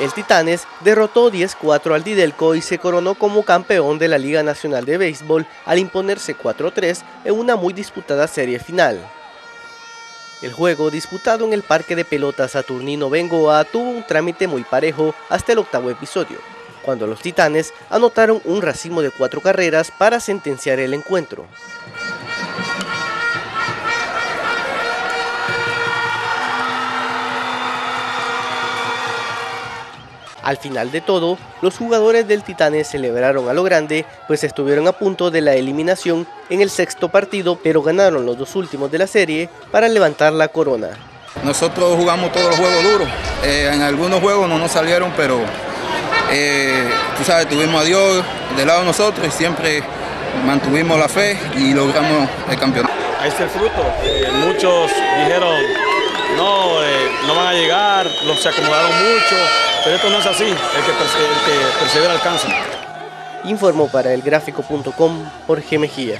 El Titanes derrotó 10-4 al Didelco y se coronó como campeón de la Liga Nacional de Béisbol al imponerse 4-3 en una muy disputada serie final. El juego, disputado en el Parque de Pelotas Saturnino Bengoa, tuvo un trámite muy parejo hasta el octavo episodio, cuando los Titanes anotaron un racimo de cuatro carreras para sentenciar el encuentro. Al final de todo, los jugadores del Titanes celebraron a lo grande, pues estuvieron a punto de la eliminación en el sexto partido, pero ganaron los dos últimos de la serie para levantar la corona. Nosotros jugamos todos los juegos duros, eh, en algunos juegos no nos salieron, pero eh, tú sabes, tuvimos a Dios del lado de nosotros y siempre mantuvimos la fe y logramos el campeonato. Ahí está el fruto. Eh, muchos dijeron, no, no van a llegar, los se acomodaron mucho, pero esto no es así, el que, el persevera alcanza. Informó para elgráfico.com Jorge Mejía.